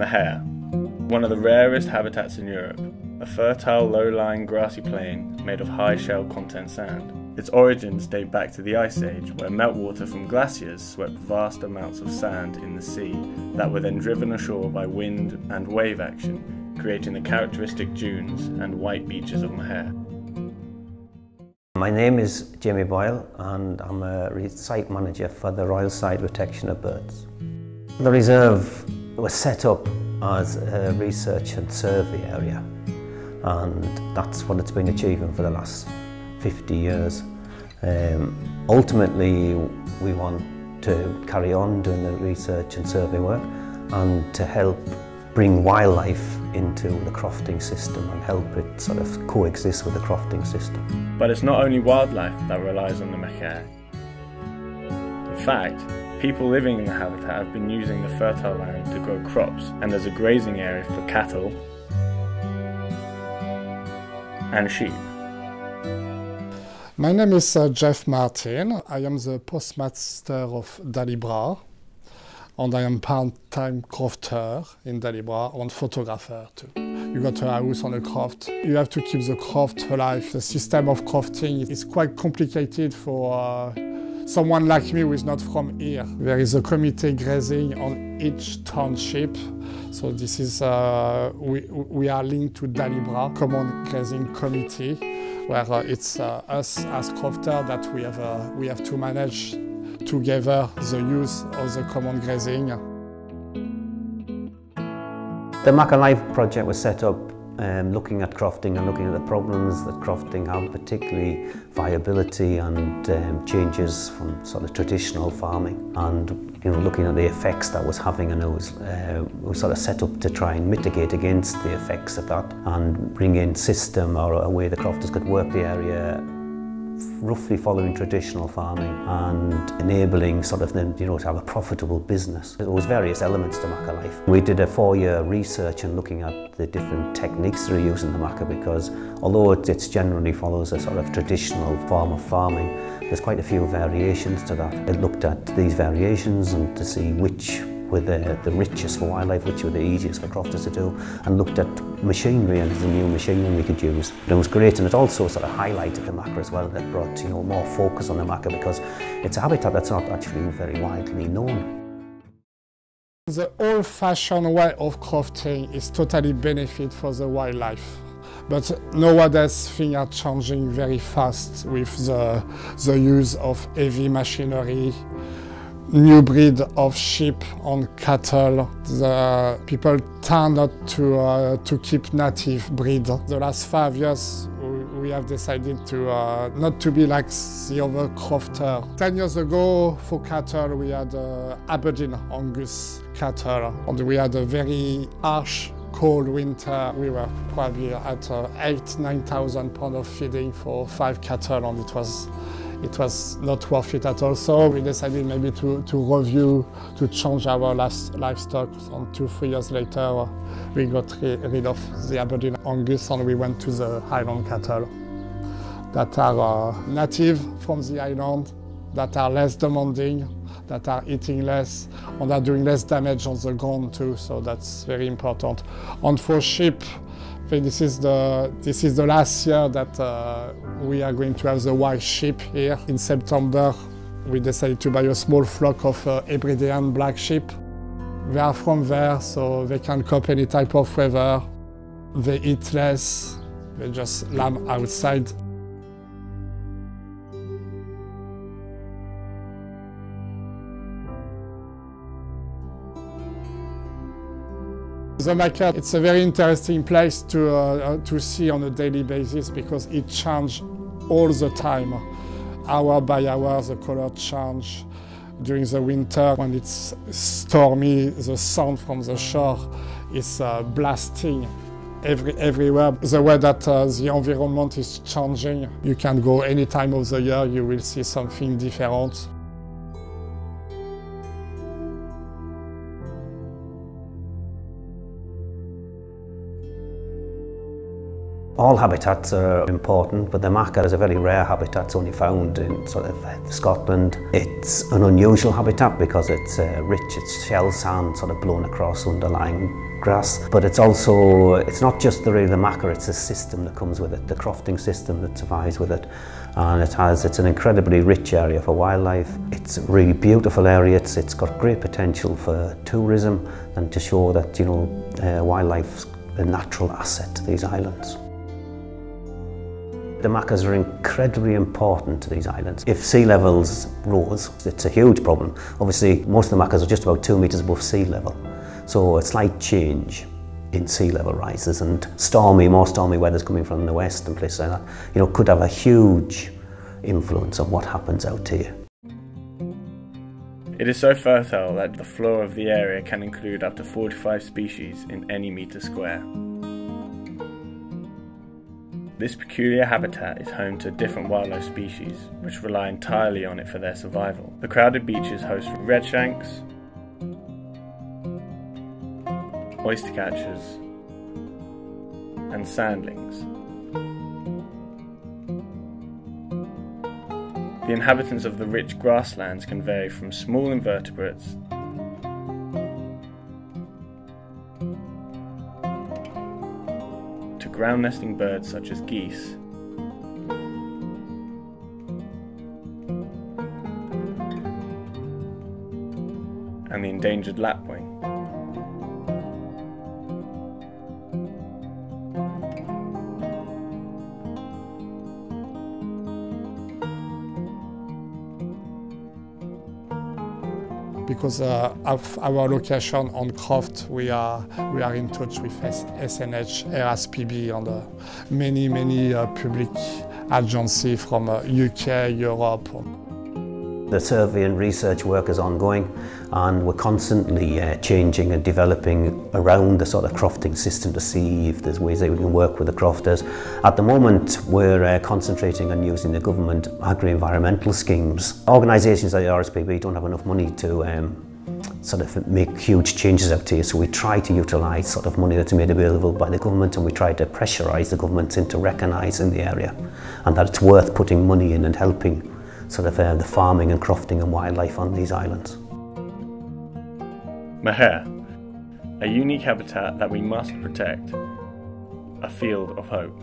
Machair, one of the rarest habitats in Europe, a fertile low-lying grassy plain made of high shell content sand. Its origins date back to the Ice Age, where meltwater from glaciers swept vast amounts of sand in the sea that were then driven ashore by wind and wave action, creating the characteristic dunes and white beaches of Machair. My name is Jamie Boyle and I'm a site manager for the Royal Site Protection of Birds. The reserve was set up as a research and survey area and that's what it's been achieving for the last 50 years. Um, ultimately we want to carry on doing the research and survey work and to help bring wildlife into the crofting system and help it sort of coexist with the crofting system. But it's not only wildlife that relies on the mechare. In fact, people living in the habitat have been using the fertile land to grow crops and as a grazing area for cattle and sheep. My name is uh, Jeff Martin. I am the postmaster of Daliburgh and I am part-time crofter in Daliburgh and photographer too. You got a house on a croft. You have to keep the croft alive. The system of crofting is quite complicated for uh, someone like me who is not from here. There is a committee grazing on each township. So this is, uh, we, we are linked to Daliburgh, Common Grazing Committee, where uh, it's uh, us as crofter that we have, uh, we have to manage together the use of the common grazing. The Machair LIFE project was set up um, looking at crofting and looking at the problems that crofting have, particularly viability and um, changes from sort of traditional farming and you know looking at the effects that was having and it was, uh, it was sort of set up to try and mitigate against the effects of that and bring in system or a way the crofters could work the area roughly following traditional farming and enabling sort of them, you know, to have a profitable business. There was various elements to maca life. We did a four-year research and looking at the different techniques that are used in the maca because although it, it's generally follows a sort of traditional form of farming, there's quite a few variations to that. It looked at these variations and to see which were the, the richest for wildlife, which were the easiest for crofters to do, and looked at machinery and the new machinery we could use. It was great, and it also sort of highlighted the machair as well, that brought you know more focus on the machair because it's a habitat that's not actually very widely known. The old-fashioned way of crofting is totally benefit for the wildlife. But nowadays things are changing very fast with the, the use of heavy machinery, new breed of sheep and cattle. The people tend not to, uh, to keep native breed. The last five years we have decided to uh, not to be like the other crofter. Ten years ago for cattle we had uh, Aberdeen Angus cattle and we had a very harsh cold winter. We were probably at uh, 8 9,000 pounds of feeding for five cattle and it was it was not worth it at all. So we decided maybe to, to review, to change our last livestock. And two, three years later, we got rid of the Aberdeen Angus and we went to the Highland cattle that are uh, native from the island, that are less demanding, that are eating less and are doing less damage on the ground too. So that's very important. And for sheep, think this is the this is the last year that uh, we are going to have the white sheep here. In September, we decided to buy a small flock of uh, Hebridean black sheep. They are from there, so they can cope any type of weather. They eat less. They just lamb outside. The Machair, it's a very interesting place to, uh, to see on a daily basis because it changes all the time. Hour by hour, the color change. During the winter, when it's stormy, the sound from the shore is uh, blasting every, everywhere. The way that uh, the environment is changing, you can go any time of the year, you will see something different. All habitats are important, but the machair is a very rare habitat. It's only found in sort of Scotland. It's an unusual habitat because it's uh, rich, it's shell sand sort of blown across underlying grass. But it's also, it's not just the, really the machair, it's a system that comes with it, the crofting system that survives with it. And it has, it's an incredibly rich area for wildlife. It's a really beautiful area. It's, it's got great potential for tourism and to show that, you know, uh, wildlife's a natural asset to these islands. The machairs are incredibly important to these islands. If sea levels rose, it's a huge problem. Obviously, most of the machairs are just about two metres above sea level. So a slight change in sea level rises and stormy, more stormy weather's coming from the west and places like that, you know, could have a huge influence on what happens out here. It is so fertile that the flora of the area can include up to 45 species in any metre square. This peculiar habitat is home to different wildlife species, which rely entirely on it for their survival. The crowded beaches host redshanks, oystercatchers, and sanderlings. The inhabitants of the rich grasslands can vary from small invertebrates ground nesting birds such as geese. And the endangered lapwing. Because uh, of our location on Croft, we are, we are in touch with SNH, RSPB and uh, many, many uh, public agencies from UK, uh, Europe. The survey and research work is ongoing and we're constantly uh, changing and developing around the sort of crofting system to see if there's ways that we can work with the crofters. At the moment we're uh, concentrating on using the government agri-environmental schemes. Organisations like the RSPB don't have enough money to um, sort of make huge changes out here. So we try to utilise sort of money that's made available by the government and we try to pressurise the government into recognising the area and that it's worth putting money in and helping sort of uh, the farming and crofting and wildlife on these islands. Machair, a unique habitat that we must protect, a field of hope.